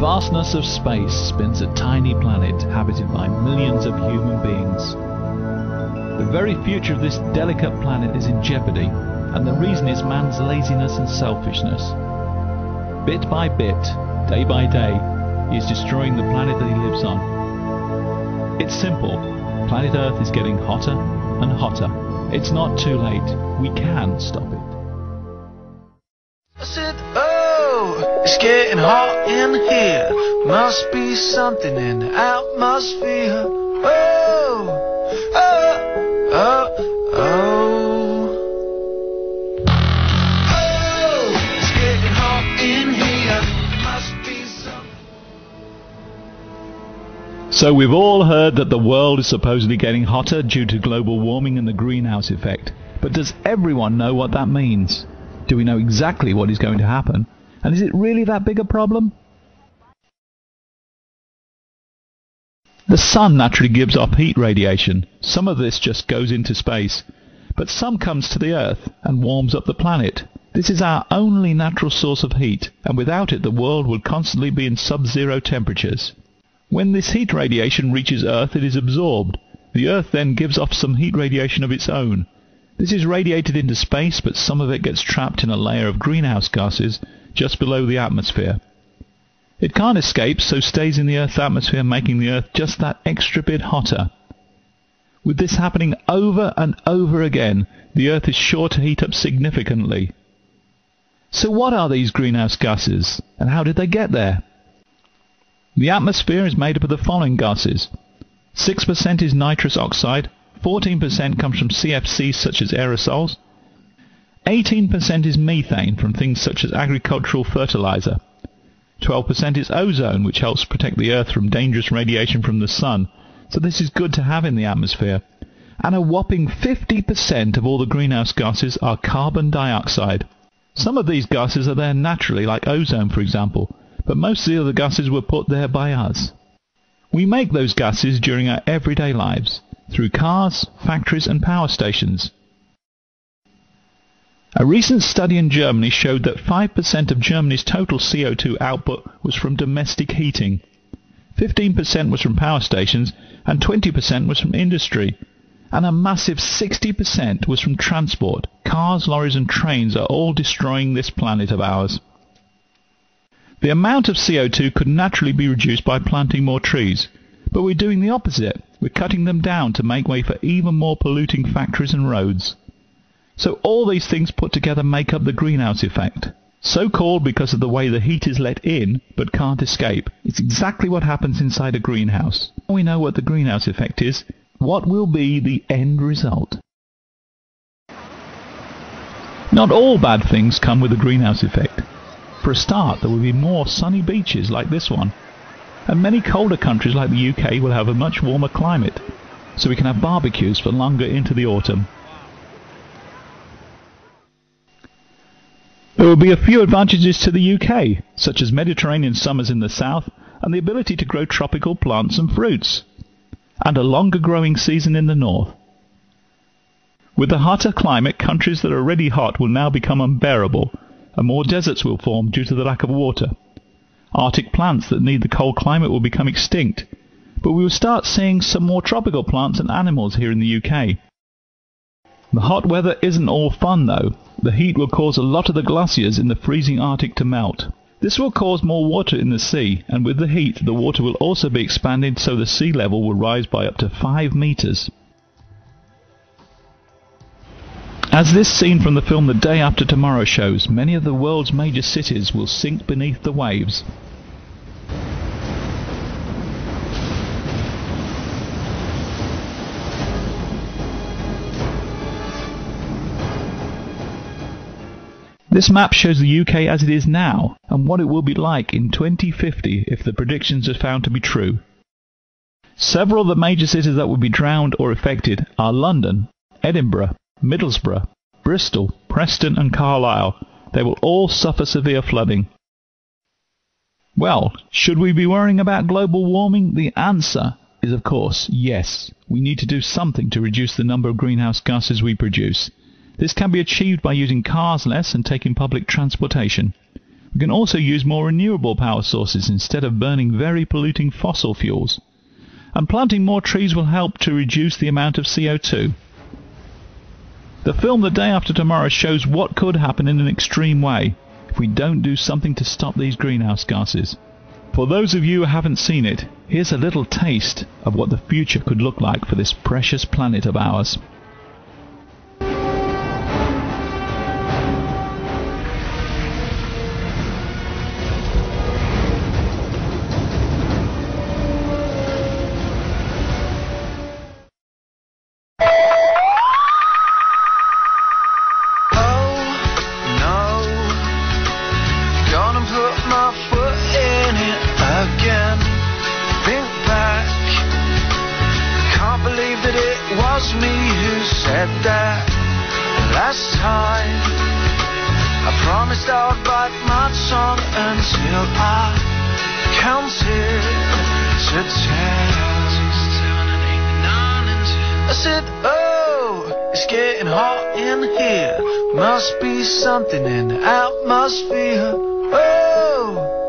vastness of space spins a tiny planet habited by millions of human beings. The very future of this delicate planet is in jeopardy, and the reason is man's laziness and selfishness. Bit by bit, day by day, he is destroying the planet that he lives on. It's simple. Planet Earth is getting hotter and hotter. It's not too late. We can stop it. It's getting hot in here. Must be something in the atmosphere. Oh, oh, oh, oh. Oh, it's getting hot in here. Must be something. So we've all heard that the world is supposedly getting hotter due to global warming and the greenhouse effect. But does everyone know what that means? Do we know exactly what is going to happen? And is it really that big a problem? The sun naturally gives off heat radiation. Some of this just goes into space. But some comes to the Earth and warms up the planet. This is our only natural source of heat, and without it the world would constantly be in sub-zero temperatures. When this heat radiation reaches Earth it is absorbed. The Earth then gives off some heat radiation of its own. This is radiated into space, but some of it gets trapped in a layer of greenhouse gases just below the atmosphere. It can't escape, so stays in the Earth's atmosphere, making the Earth just that extra bit hotter. With this happening over and over again, the Earth is sure to heat up significantly. So what are these greenhouse gases, and how did they get there? The atmosphere is made up of the following gases. 6% is nitrous oxide, 14% comes from CFCs such as aerosols, 18% is methane from things such as agricultural fertilizer, 12% is ozone, which helps protect the Earth from dangerous radiation from the sun, so this is good to have in the atmosphere. And a whopping 50% of all the greenhouse gases are carbon dioxide. Some of these gases are there naturally, like ozone for example, but most of the other gases were put there by us. We make those gases during our everyday lives, through cars, factories and power stations. A recent study in Germany showed that 5% of Germany's total CO2 output was from domestic heating. 15% was from power stations and 20% was from industry. And a massive 60% was from transport. Cars, lorries and trains are all destroying this planet of ours. The amount of CO2 could naturally be reduced by planting more trees, but we're doing the opposite. We're cutting them down to make way for even more polluting factories and roads. So all these things put together make up the greenhouse effect. So called because of the way the heat is let in but can't escape. It's exactly what happens inside a greenhouse. Now we know what the greenhouse effect is. What will be the end result? Not all bad things come with the greenhouse effect. For a start, there will be more sunny beaches like this one. And many colder countries like the UK will have a much warmer climate, so we can have barbecues for longer into the autumn. There will be a few advantages to the UK, such as Mediterranean summers in the south and the ability to grow tropical plants and fruits, and a longer growing season in the north. With the hotter climate, countries that are already hot will now become unbearable, and more deserts will form due to the lack of water. Arctic plants that need the cold climate will become extinct, but we will start seeing some more tropical plants and animals here in the UK. The hot weather isn't all fun though. The heat will cause a lot of the glaciers in the freezing Arctic to melt. This will cause more water in the sea, and with the heat the water will also be expanded so the sea level will rise by up to 5 metres. As this scene from the film The Day After Tomorrow shows, many of the world's major cities will sink beneath the waves. This map shows the UK as it is now, and what it will be like in 2050 if the predictions are found to be true. Several of the major cities that will be drowned or affected are London, Edinburgh, Middlesbrough, Bristol, Preston and Carlisle. They will all suffer severe flooding. Well, should we be worrying about global warming? The answer is of course yes. We need to do something to reduce the number of greenhouse gases we produce. This can be achieved by using cars less and taking public transportation. We can also use more renewable power sources instead of burning very polluting fossil fuels. And planting more trees will help to reduce the amount of CO2. The film The Day After Tomorrow shows what could happen in an extreme way if we don't do something to stop these greenhouse gases. For those of you who haven't seen it, here's a little taste of what the future could look like for this precious planet of ours. Said that last time. I promised I would bite my tongue until I counted to ten. I said, oh, it's getting hot in here. Must be something in the atmosphere. Oh,